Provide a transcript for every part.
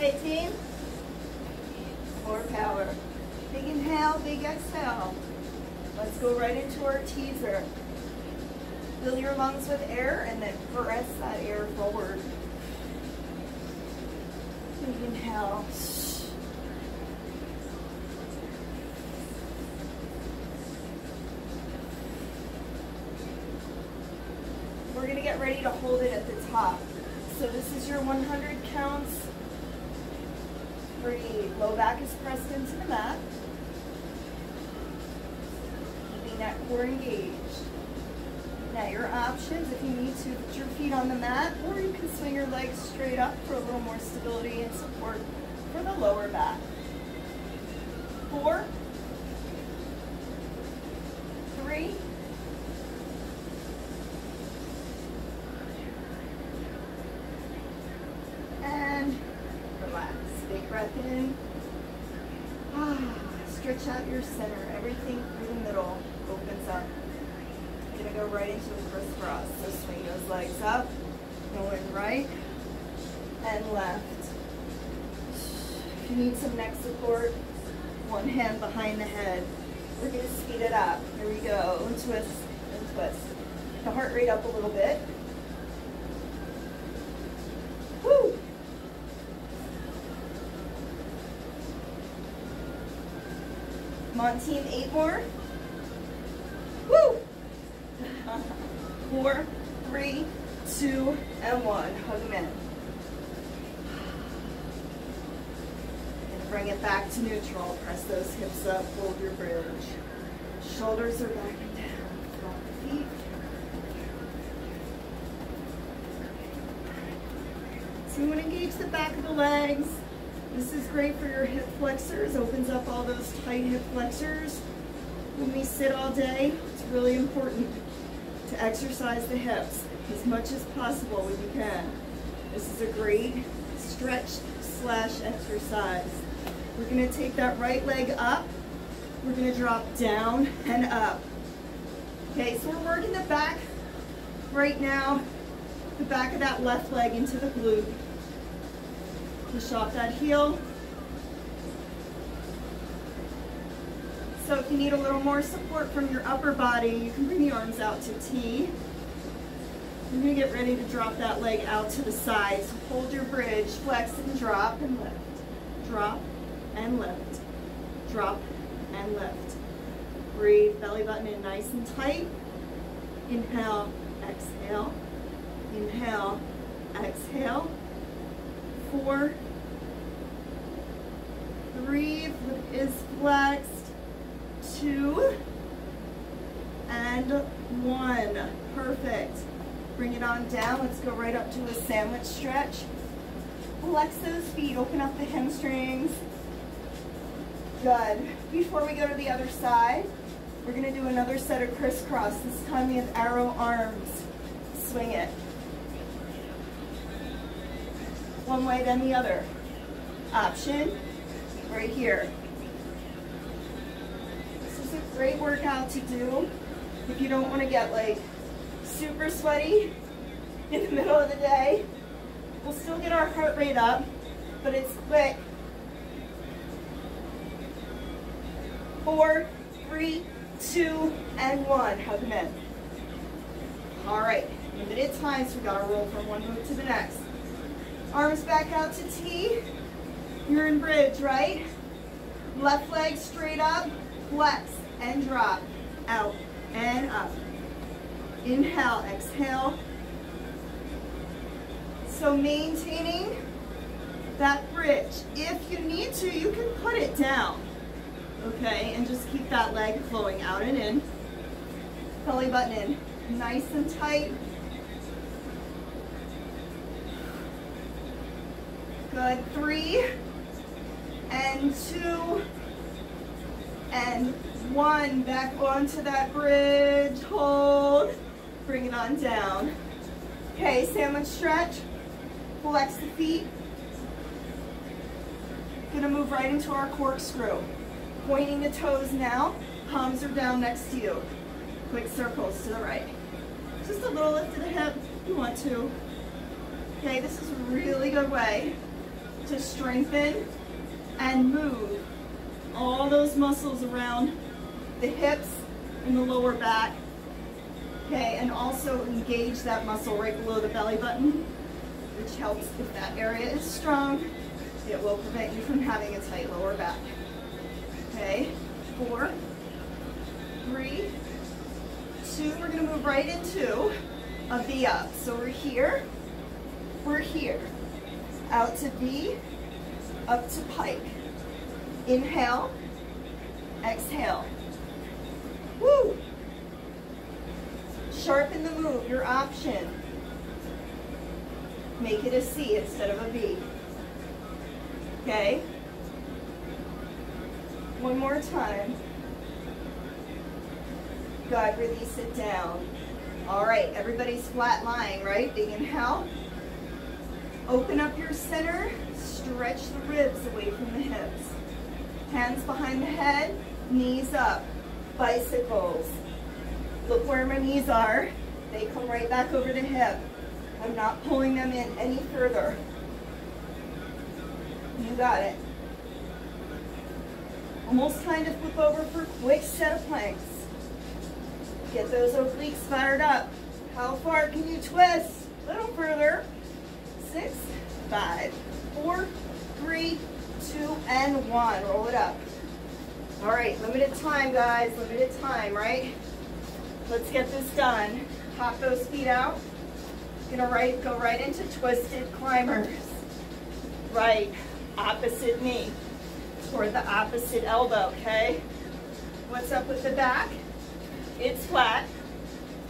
Hey team. More power. Big inhale, big exhale. Let's go right into our teaser. Fill your lungs with air and then press that air forward. Big inhale. We're gonna get ready to hold it at the top. So this is your 100 counts. Breathe. Low back is pressed into the mat. Keeping that core engaged. Now your options, if you need to, put your feet on the mat, or you can swing your legs straight up for a little more stability and support for the lower back. Four, three, and relax. Big breath in. Ah, stretch out your center. Everything through the middle opens up. You're gonna go right into the crisscross. So swing those legs up, going right and left. If you need some neck support, one hand behind the head. We're gonna speed it up. Here we go. Twist and twist. The heart rate up a little bit. Woo! Team, eight more. Woo! Four, three, two, and one. Hug them in. And bring it back to neutral. Press those hips up, hold your bridge. Shoulders are back and down. Front feet. So you want to engage the back of the legs. This is great for your hip flexors, opens up all those tight hip flexors. When we sit all day, it's really important to exercise the hips as much as possible when you can. This is a great stretch slash exercise. We're gonna take that right leg up. We're gonna drop down and up. Okay, so we're working the back right now, the back of that left leg into the glute. Push off that heel. So if you need a little more support from your upper body, you can bring the arms out to T. You're gonna get ready to drop that leg out to the side. So hold your bridge, flex and drop and lift. Drop and lift. Drop and lift. Breathe, belly button in nice and tight. Inhale, exhale. Inhale, exhale four, three is flexed, two, and one. Perfect. Bring it on down. Let's go right up to a sandwich stretch. Flex those feet, open up the hamstrings. Good. Before we go to the other side, we're gonna do another set of crisscross. This time we have arrow arms. Swing it. One way then the other. Option, right here. This is a great workout to do if you don't want to get like super sweaty in the middle of the day. We'll still get our heart rate up, but it's quick. Four, three, two, and one. Hug them in. All right, limited time, so we gotta roll from one move to the next. Arms back out to T. You're in bridge, right? Left leg straight up, flex and drop. Out and up. Inhale, exhale. So maintaining that bridge. If you need to, you can put it down. Okay, and just keep that leg flowing out and in. Belly button in. Nice and tight. Good, three, and two, and one. Back onto that bridge, hold, bring it on down. Okay, sandwich stretch, flex the feet. Gonna move right into our corkscrew. Pointing the toes now, palms are down next to you. Quick circles to the right. Just a little lift of the hip if you want to. Okay, this is a really good way to strengthen and move all those muscles around the hips and the lower back. Okay, and also engage that muscle right below the belly button, which helps if that area is strong. It will prevent you from having a tight lower back. Okay, four, three, two. We're gonna move right into a V up. So we're here, we're here. Out to V, up to pike. Inhale, exhale. Woo! Sharpen the move, your option. Make it a C instead of a V. Okay? One more time. Good, release it down. All right, everybody's flat lying, right? Big inhale. Open up your center, stretch the ribs away from the hips. Hands behind the head, knees up, bicycles. Look where my knees are. They come right back over the hip. I'm not pulling them in any further. You got it. Almost time to flip over for a quick set of planks. Get those obliques fired up. How far can you twist? A little further. Six, five, four, three, two, and one. Roll it up. All right, limited time, guys. Limited time, right? Let's get this done. Pop those feet out. Gonna right, go right into twisted climbers. Right, opposite knee toward the opposite elbow, okay? What's up with the back? It's flat,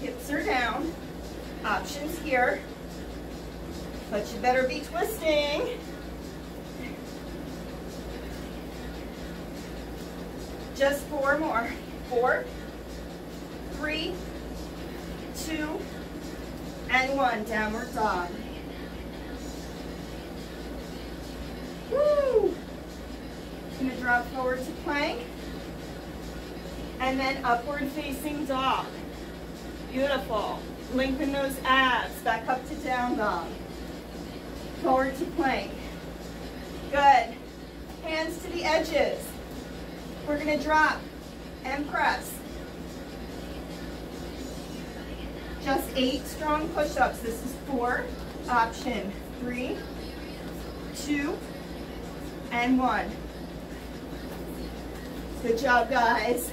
hips are down, options here, but you better be twisting. Just four more. Four, three, two, and one. Downward dog. Woo! Gonna drop forward to plank. And then upward facing dog. Beautiful. Lengthen those abs. Back up to down dog. Forward to plank. Good. Hands to the edges. We're gonna drop and press. Just eight strong push-ups. This is four. Option three, two, and one. Good job, guys.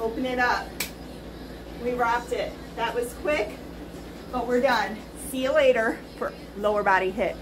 Open it up. We rocked it. That was quick, but we're done. See you later for lower body HIIT.